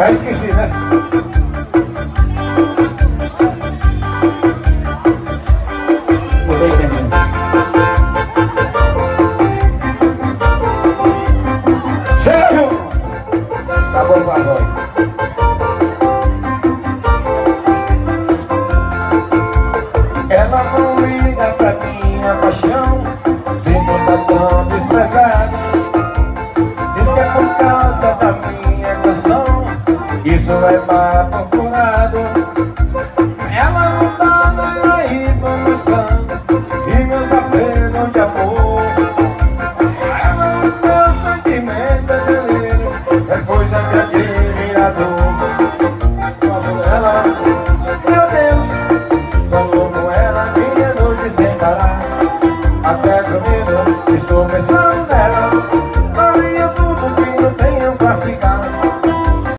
Já esqueci, né? Sério? Tá bom tá bom. Ela não liga pra minha paixão Se não tá tão desprezada Diz que é por causa da minha isso é papo furado Ela não tá tava aí pra nos cantos E meus apelos de amor. Ela não meu sentimento é delírio É coisa que admirador. Falou ela, meu Deus quando com ela minha noite sem parar Até dormindo, estou pensando nela.